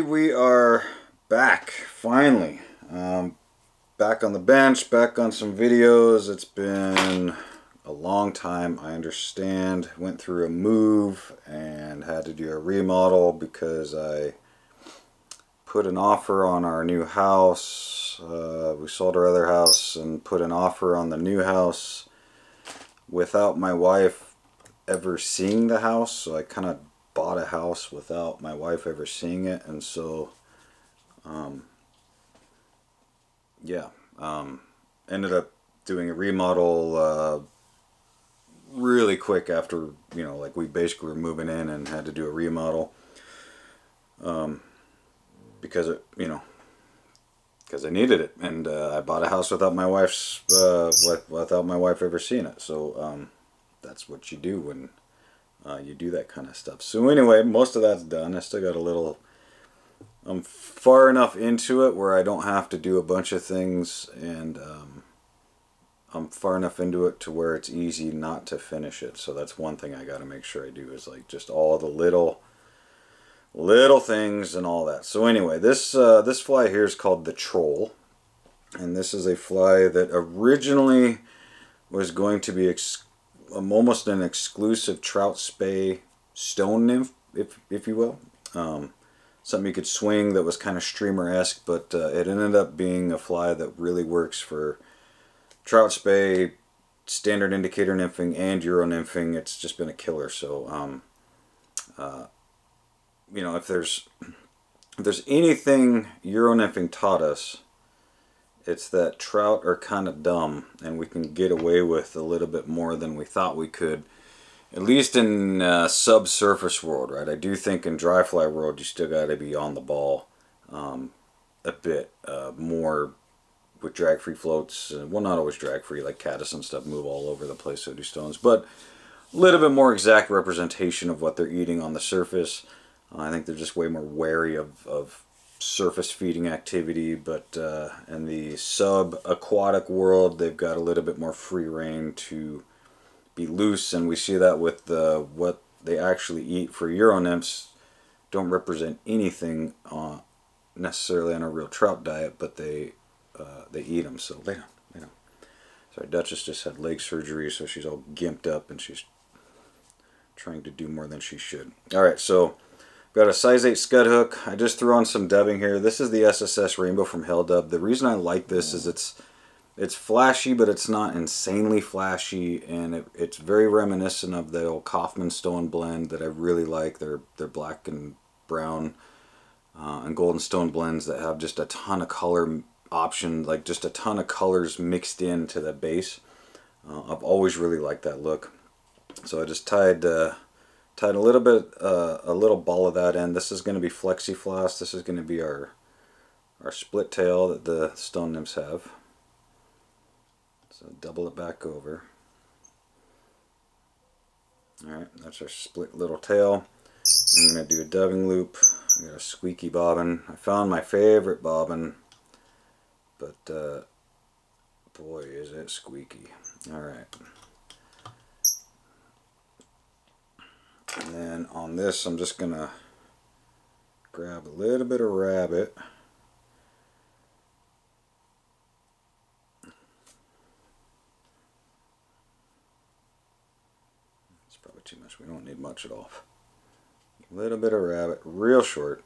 We are back, finally. Um, back on the bench, back on some videos. It's been a long time, I understand. Went through a move and had to do a remodel because I put an offer on our new house. Uh, we sold our other house and put an offer on the new house without my wife ever seeing the house. So I kind of bought a house without my wife ever seeing it. And so, um, yeah, um, ended up doing a remodel uh, really quick after, you know, like we basically were moving in and had to do a remodel. Um, because it, you know, because I needed it, and uh, I bought a house without my wife's, uh, without my wife ever seeing it. So um, that's what you do when uh, you do that kind of stuff. So anyway, most of that's done. I still got a little. I'm far enough into it where I don't have to do a bunch of things, and um, I'm far enough into it to where it's easy not to finish it. So that's one thing I got to make sure I do is like just all the little little things and all that. So anyway, this uh, this fly here is called the Troll, and this is a fly that originally was going to be um, almost an exclusive trout spey stone nymph, if if you will. Um, something you could swing that was kind of streamer-esque, but uh, it ended up being a fly that really works for trout spey, standard indicator nymphing, and euro nymphing. It's just been a killer. So. Um, uh, you know, if there's if there's anything Euro nymphing taught us, it's that trout are kind of dumb and we can get away with a little bit more than we thought we could. At least in uh, subsurface world, right? I do think in dry fly world you still got to be on the ball um, a bit uh, more with drag free floats. Uh, well, not always drag free, like caddis and stuff move all over the place, so do stones. But a little bit more exact representation of what they're eating on the surface. I think they're just way more wary of, of surface feeding activity, but uh, in the sub-aquatic world, they've got a little bit more free reign to be loose, and we see that with the, what they actually eat for Euronymphs don't represent anything necessarily on a real trout diet, but they uh, they eat them, so they don't. They don't. Sorry, Duchess just had leg surgery, so she's all gimped up, and she's trying to do more than she should. All right, so Got a size 8 scud hook. I just threw on some dubbing here. This is the SSS Rainbow from Heldub. The reason I like this is it's it's flashy, but it's not insanely flashy, and it, it's very reminiscent of the old Kaufmann Stone blend that I really like. They're, they're black and brown uh, and golden stone blends that have just a ton of color option, like just a ton of colors mixed into the base. Uh, I've always really liked that look. So I just tied... Uh, tied a little bit, uh, a little ball of that in. This is going to be flexi floss. This is going to be our our split tail that the stone nymphs have. So double it back over. Alright, that's our split little tail. I'm going to do a dubbing loop. I got a squeaky bobbin. I found my favorite bobbin, but uh, boy is it squeaky. Alright. And then on this, I'm just going to grab a little bit of rabbit. It's probably too much. We don't need much at all. A little bit of rabbit, real short.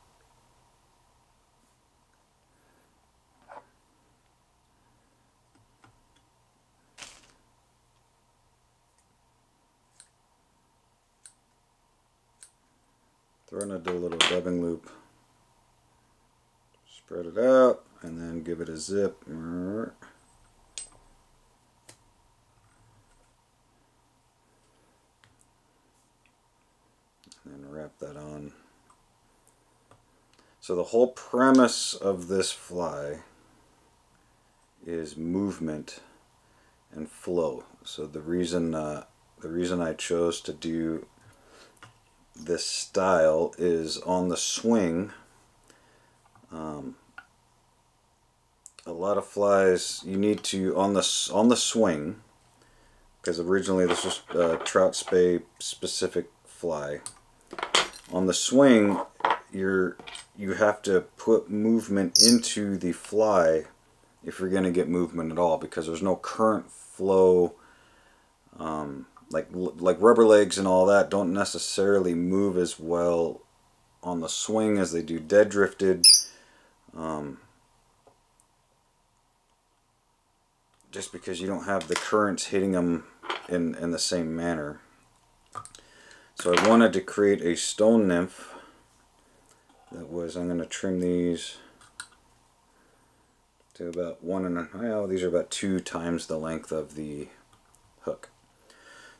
So we're going to do a little dubbing loop. Spread it out and then give it a zip. And wrap that on. So the whole premise of this fly is movement and flow. So the reason uh, the reason I chose to do this style is on the swing. Um, a lot of flies you need to on the on the swing because originally this was a trout spey specific fly. On the swing, you're you have to put movement into the fly if you're going to get movement at all because there's no current flow um, like like rubber legs and all that don't necessarily move as well on the swing as they do dead drifted um, just because you don't have the currents hitting them in, in the same manner. So I wanted to create a stone nymph that was, I'm going to trim these to about one and these are about two times the length of the.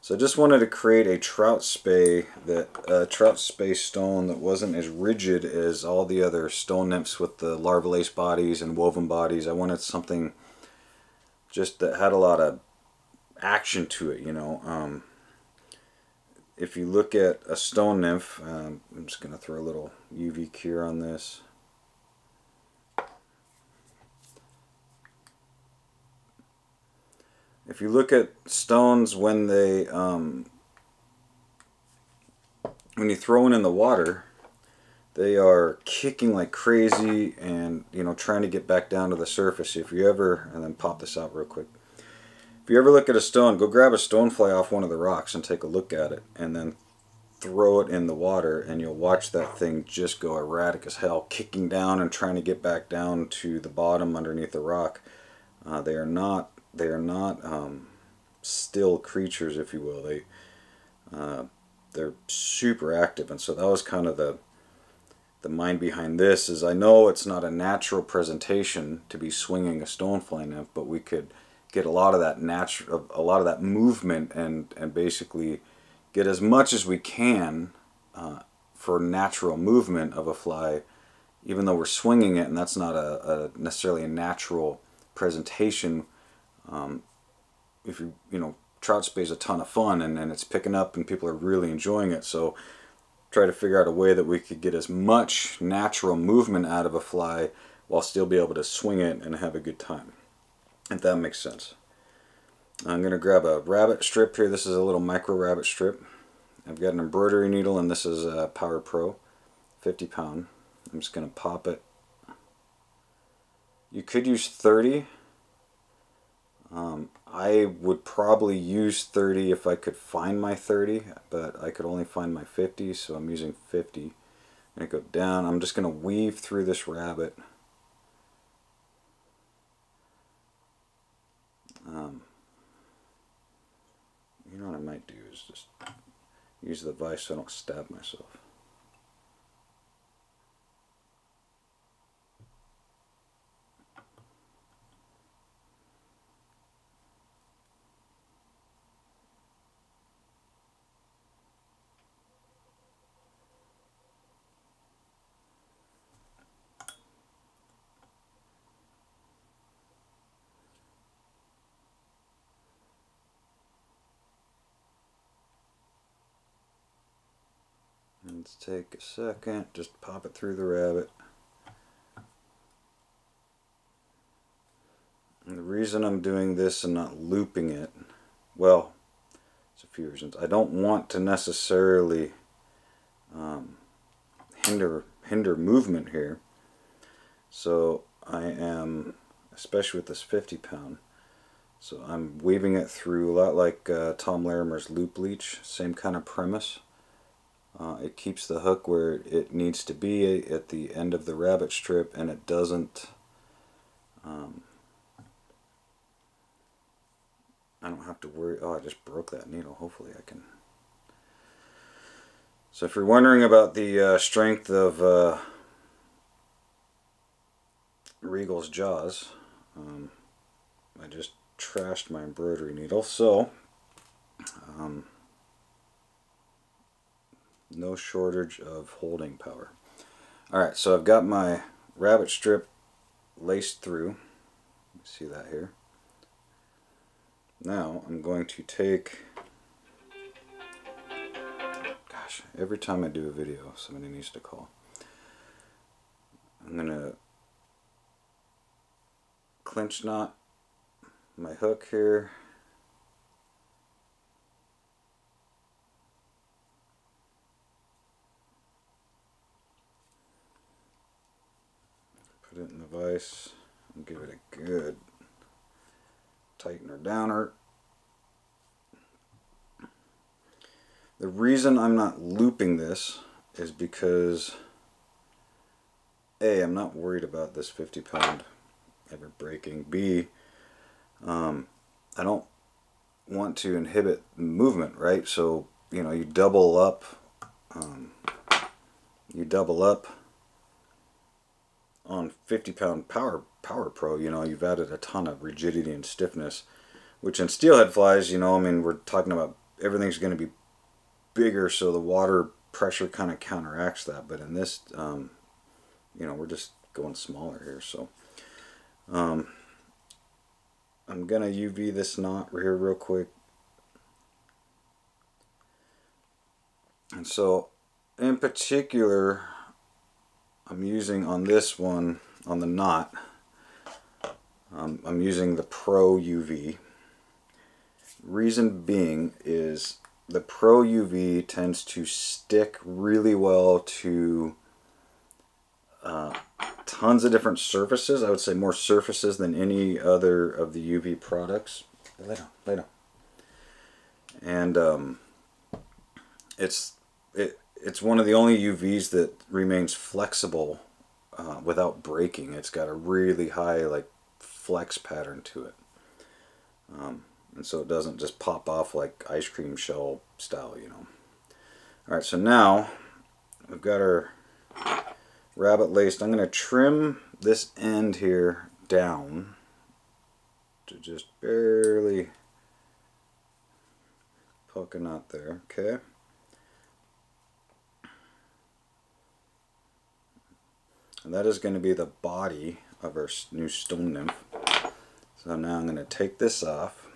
So I just wanted to create a trout spey that uh, trout spey stone that wasn't as rigid as all the other stone nymphs with the larval lace bodies and woven bodies. I wanted something just that had a lot of action to it, you know. Um, if you look at a stone nymph, um, I'm just going to throw a little UV cure on this. If you look at stones when they um, when you throw them in the water they are kicking like crazy and you know trying to get back down to the surface. If you ever and then pop this out real quick. If you ever look at a stone go grab a stone fly off one of the rocks and take a look at it and then throw it in the water and you'll watch that thing just go erratic as hell kicking down and trying to get back down to the bottom underneath the rock. Uh, they are not they are not um, still creatures, if you will. They uh, they're super active, and so that was kind of the the mind behind this. Is I know it's not a natural presentation to be swinging a stone stonefly nymph, but we could get a lot of that natural, a lot of that movement, and and basically get as much as we can uh, for natural movement of a fly, even though we're swinging it, and that's not a, a necessarily a natural presentation um, if you you know trout spey is a ton of fun and, and it's picking up and people are really enjoying it. So try to figure out a way that we could get as much natural movement out of a fly while still be able to swing it and have a good time if that makes sense. I'm gonna grab a rabbit strip here. This is a little micro rabbit strip. I've got an embroidery needle and this is a Power Pro 50 pound. I'm just gonna pop it. You could use 30 um, I would probably use 30 if I could find my 30, but I could only find my 50, so I'm using 50. I'm going to go down. I'm just going to weave through this rabbit. Um, you know what I might do is just use the vise so I don't stab myself. Let's take a second, just pop it through the rabbit. And the reason I'm doing this and not looping it, well, it's a few reasons. I don't want to necessarily um, hinder hinder movement here. So I am, especially with this 50 pound, so I'm weaving it through a lot like uh, Tom Larimer's loop leech, same kind of premise. Uh, it keeps the hook where it needs to be at the end of the rabbit strip and it doesn't um, I don't have to worry oh I just broke that needle. Hopefully I can. So if you're wondering about the uh, strength of uh, Regal's jaws um, I just trashed my embroidery needle. So um, no shortage of holding power. Alright, so I've got my rabbit strip laced through. See that here. Now I'm going to take, gosh, every time I do a video somebody needs to call. I'm going to clinch knot my hook here put it in the vise and give it a good tightener downer. The reason I'm not looping this is because A, I'm not worried about this 50 pound ever breaking. B, um, I don't want to inhibit movement, right? So, you know, you double up, um, you double up on 50 pound power power pro you know you've added a ton of rigidity and stiffness which in steelhead flies you know i mean we're talking about everything's going to be bigger so the water pressure kind of counteracts that. But in this um, you know we're just going smaller here so um, I'm gonna UV this knot here real quick. And so in particular I'm using on this one, on the knot, um, I'm using the Pro UV. Reason being is the Pro UV tends to stick really well to uh, tons of different surfaces. I would say more surfaces than any other of the UV products. Lay down, lay down. And um, it's it it's one of the only UVs that remains flexible uh, without breaking. It's got a really high like flex pattern to it. Um, and so it doesn't just pop off like ice cream shell style, you know. Alright, so now we've got our rabbit laced. I'm going to trim this end here down to just barely a knot there, okay? And that is going to be the body of our new stone nymph. So now I'm going to take this off.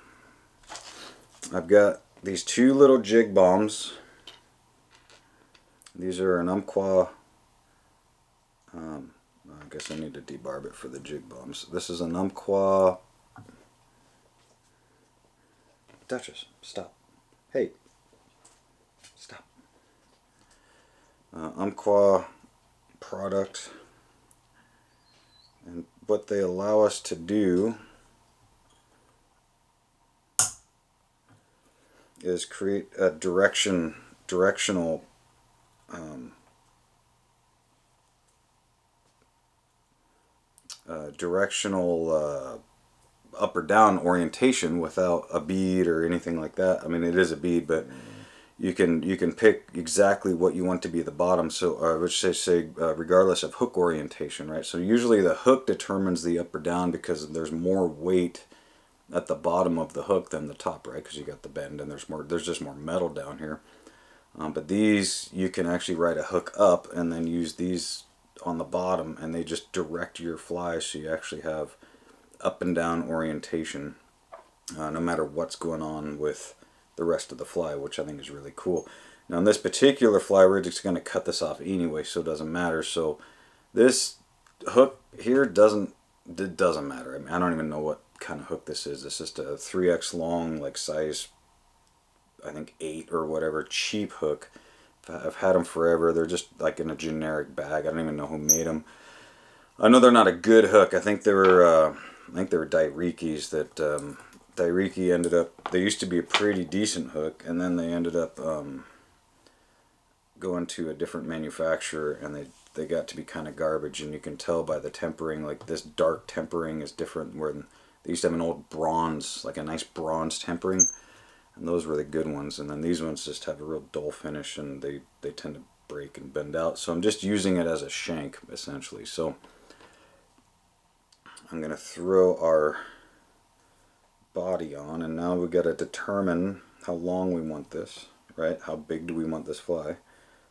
I've got these two little jig bombs. These are an Umpqua, um, I guess I need to debarb it for the jig bombs. This is an Umpqua, Duchess, stop. Hey, stop. Uh, Umpqua product and what they allow us to do is create a direction directional um, uh, directional uh, up or down orientation without a bead or anything like that. I mean, it is a bead, but you can you can pick exactly what you want to be the bottom so uh, which say say uh, regardless of hook orientation right? So usually the hook determines the up or down because there's more weight at the bottom of the hook than the top right? Because you got the bend and there's more there's just more metal down here. Um, but these you can actually write a hook up and then use these on the bottom and they just direct your fly so you actually have up and down orientation uh, no matter what's going on with the rest of the fly, which I think is really cool. Now, in this particular fly, we're just going to cut this off anyway, so it doesn't matter. So this hook here doesn't it doesn't matter. I mean, I don't even know what kind of hook this is. It's just a 3x long, like size, I think 8 or whatever, cheap hook. I've had them forever. They're just like in a generic bag. I don't even know who made them. I know they're not a good hook. I think they were, uh, I think they were Dai-Rikis that um, Dai-Riki ended up, they used to be a pretty decent hook, and then they ended up um, going to a different manufacturer, and they, they got to be kind of garbage, and you can tell by the tempering, like this dark tempering is different, where they used to have an old bronze, like a nice bronze tempering, and those were the good ones, and then these ones just have a real dull finish, and they, they tend to break and bend out, so I'm just using it as a shank, essentially, so I'm going to throw our body on and now we've got to determine how long we want this right? How big do we want this fly?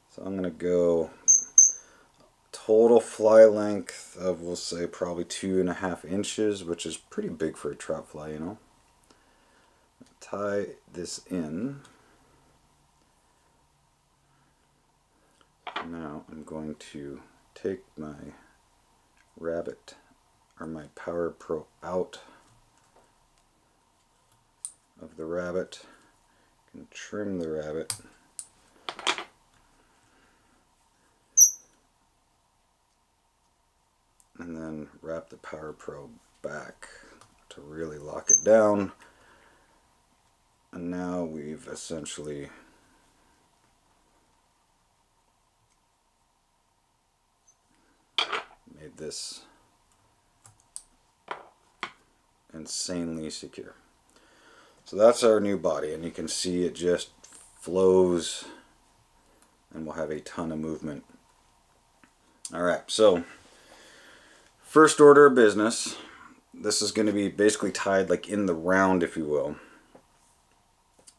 So I'm gonna go total fly length of we'll say probably two and a half inches which is pretty big for a trout fly you know? Tie this in. Now I'm going to take my rabbit or my Power Pro out of the rabbit. You can trim the rabbit. and then wrap the power pro back to really lock it down and now we've essentially made this insanely secure. So that's our new body and you can see it just flows and we'll have a ton of movement. Alright, so first order of business, this is going to be basically tied like in the round if you will.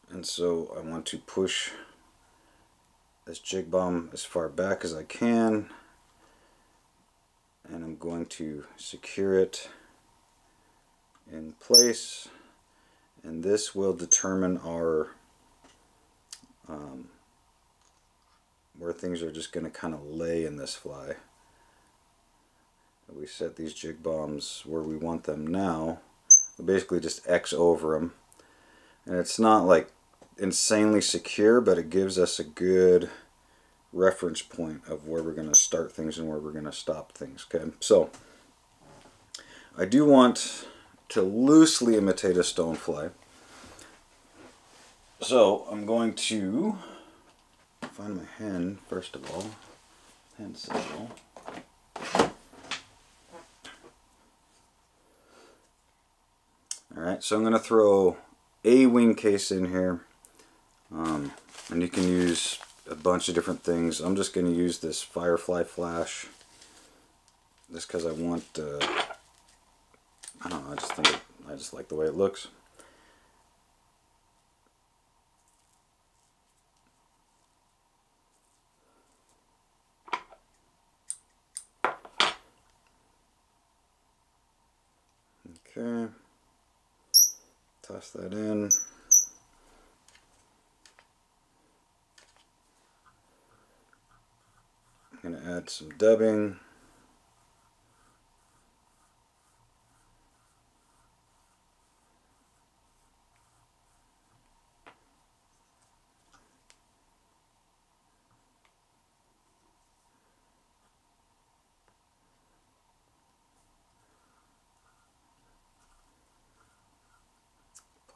And so I want to push this jig bomb as far back as I can and I'm going to secure it in place and this will determine our um, where things are just going to kind of lay in this fly. We set these jig bombs where we want them now. We basically just X over them. And it's not like insanely secure, but it gives us a good reference point of where we're going to start things and where we're going to stop things. Okay, so I do want to loosely imitate a stonefly. So I'm going to find my hen first of all. Hen saddle. Alright, so I'm going to throw a wing case in here. Um, and you can use a bunch of different things. I'm just going to use this Firefly Flash just because I want, uh, I don't know, I just think it, I just like the way it looks. Okay, toss that in. I'm going to add some dubbing.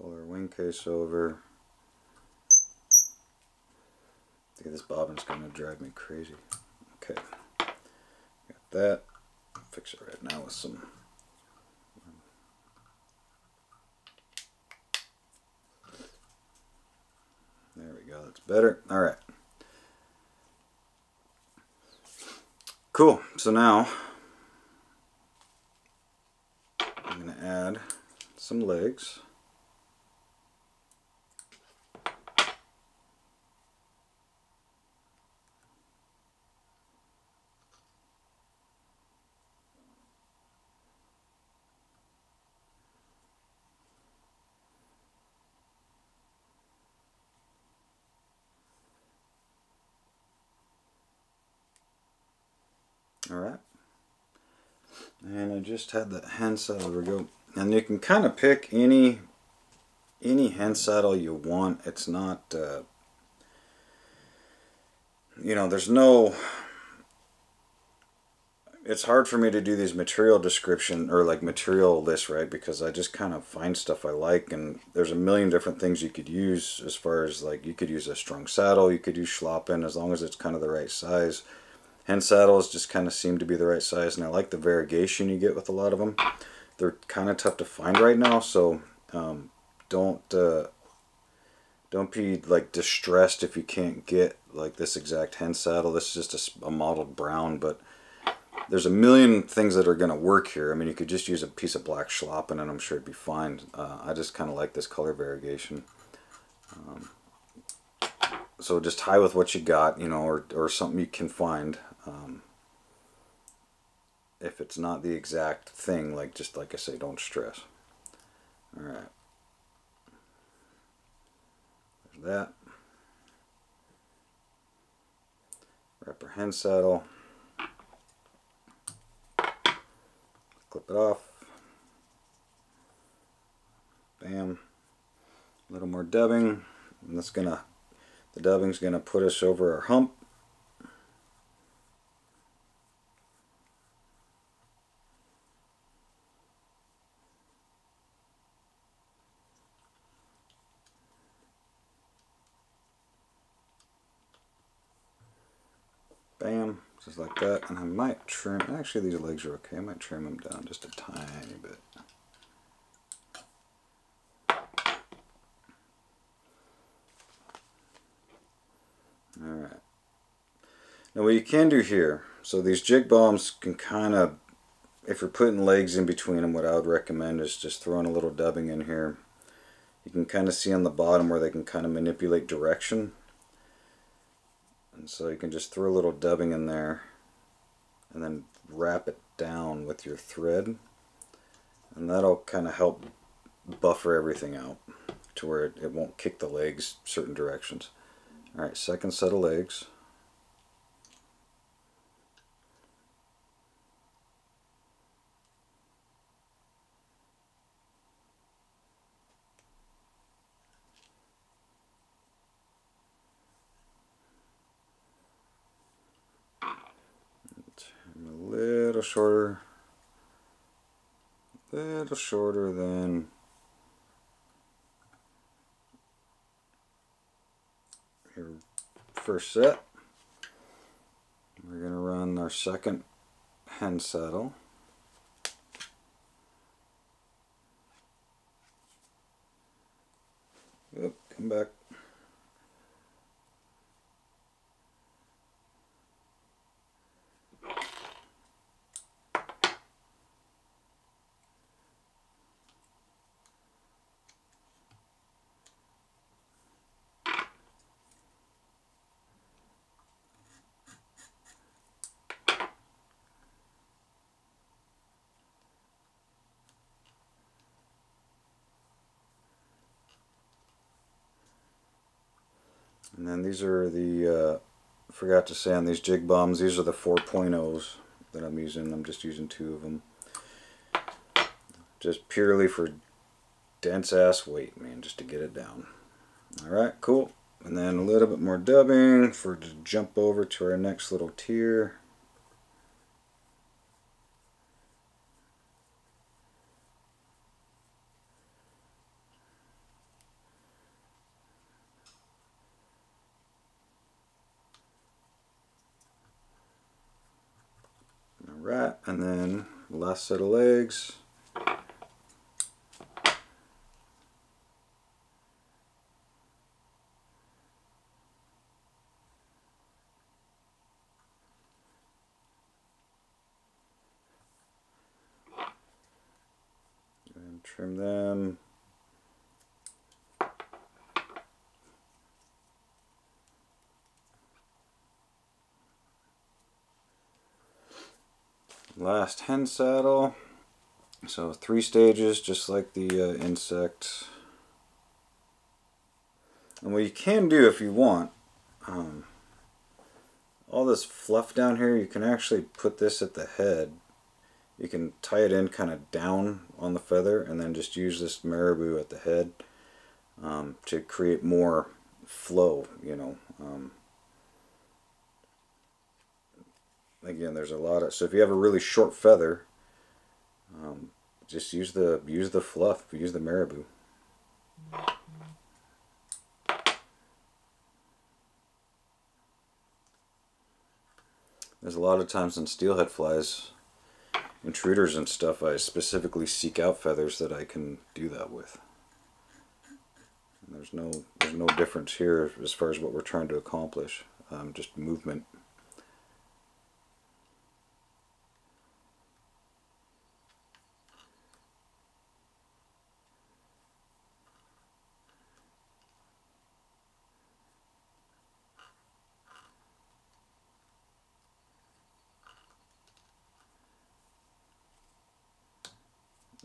Pull our wing case over. See, this bobbin's to drive me crazy. Okay, got that. Fix it right now with some There we go, that's better. All right. Cool, so now I'm to add some legs. Alright. And I just had the hen saddle go. And you can kind of pick any any hen saddle you want. It's not, uh, you know, there's no, it's hard for me to do these material description or like material lists, right? Because I just kind of find stuff I like and there's a million different things you could use as far as like you could use a strung saddle, you could use schlappen as long as it's kind of the right size. Hen saddles just kind of seem to be the right size, and I like the variegation you get with a lot of them. They're kind of tough to find right now, so um, don't uh, don't be like distressed if you can't get like this exact hen saddle. This is just a, a modeled brown, but there's a million things that are going to work here. I mean, you could just use a piece of black schlappen, and I'm sure it'd be fine. Uh, I just kind of like this color variegation. Um, so just tie with what you got, you know, or, or something you can find. Um, if it's not the exact thing, like just like I say, don't stress. All right. There's that. Wrap our hen saddle. Clip it off. Bam. A little more dubbing. And that's gonna, the dubbing's gonna put us over our hump. Just like that. And I might trim, actually these legs are okay. I might trim them down just a tiny bit. Alright. Now what you can do here, so these jig bombs can kind of, if you're putting legs in between them, what I would recommend is just throwing a little dubbing in here. You can kind of see on the bottom where they can kind of manipulate direction. And so you can just throw a little dubbing in there and then wrap it down with your thread. And that'll kind of help buffer everything out to where it, it won't kick the legs certain directions. Alright, second set of legs. a little shorter, little shorter than your first set. We're going to run our second hen saddle. Oop, come back. And then these are the, uh, forgot to say on these jig bombs, these are the 4.0s that I'm using. I'm just using two of them. Just purely for dense ass weight, man, just to get it down. Alright, cool. And then a little bit more dubbing for to jump over to our next little tier. Alright, and then last set of legs. And trim them. Last hen saddle. So three stages just like the uh, insect. And what you can do if you want um, all this fluff down here you can actually put this at the head. You can tie it in kind of down on the feather and then just use this marabou at the head um, to create more flow you know um, again there's a lot of so if you have a really short feather um, just use the use the fluff use the marabou. There's a lot of times in steelhead flies intruders and stuff I specifically seek out feathers that I can do that with. And there's no there's no difference here as far as what we're trying to accomplish um, just movement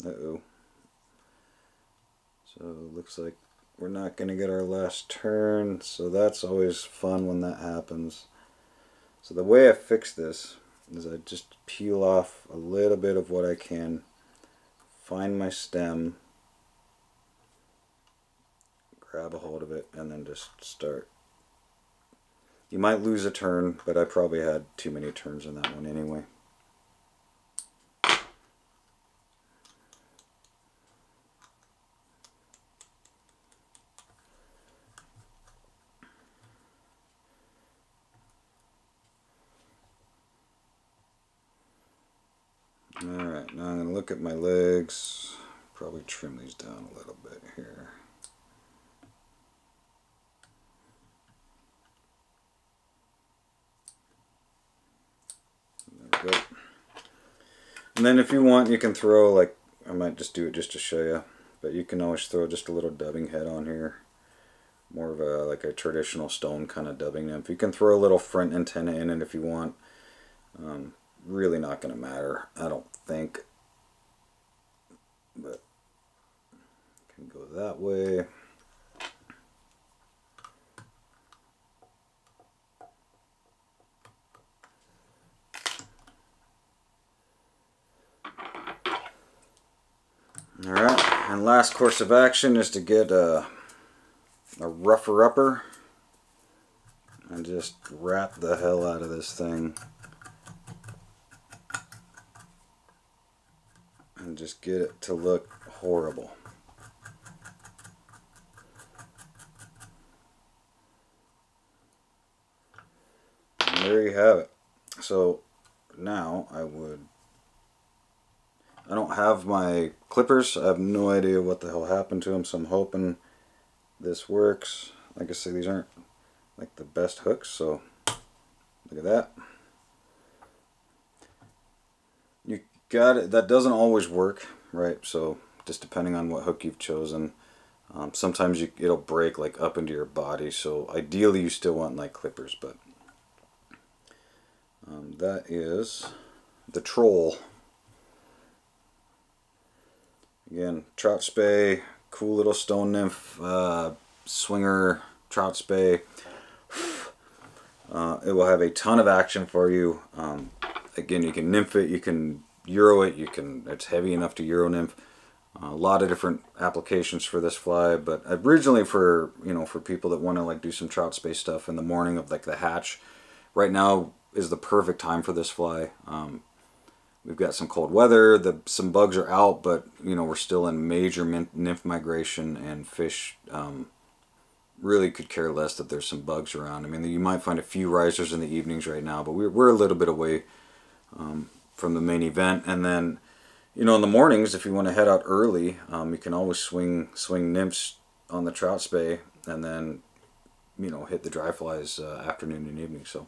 Uh-oh. So looks like we're not going to get our last turn, so that's always fun when that happens. So the way I fix this is I just peel off a little bit of what I can, find my stem, grab a hold of it, and then just start. You might lose a turn, but I probably had too many turns in that one anyway. Alright, now I'm going to look at my Probably trim these down a little bit here. There we go. And then if you want, you can throw, like, I might just do it just to show you, but you can always throw just a little dubbing head on here. More of a, like a traditional stone kind of dubbing nymph. You can throw a little front antenna in it if you want. Um, really not going to matter, I don't think. But can go that way. Alright, and last course of action is to get a, a rougher upper and just wrap the hell out of this thing. And just get it to look horrible. And there you have it. So now I would I don't have my clippers. I have no idea what the hell happened to them, so I'm hoping this works. Like I say, these aren't like the best hooks, so look at that. You got it. That doesn't always work, right? So just depending on what hook you've chosen. Um, sometimes you, it'll break like up into your body, so ideally you still want like clippers, but um, that is the troll. Again, trout spey, cool little stone nymph, uh, swinger trout spey. Uh, it will have a ton of action for you. Um, again, you can nymph it, you can euro it, you can. It's heavy enough to euro nymph. A lot of different applications for this fly, but originally for you know for people that want to like do some trout space stuff in the morning of like the hatch. Right now is the perfect time for this fly. Um, We've got some cold weather. The some bugs are out, but you know we're still in major nymph migration, and fish um, really could care less that there's some bugs around. I mean, you might find a few risers in the evenings right now, but we're we're a little bit away um, from the main event. And then, you know, in the mornings, if you want to head out early, um, you can always swing swing nymphs on the trout spey, and then you know hit the dry flies uh, afternoon and evening. So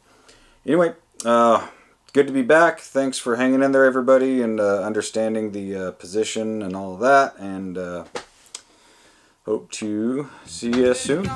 anyway. Uh, good to be back. Thanks for hanging in there, everybody, and uh, understanding the uh, position and all of that. And uh, hope to see you soon.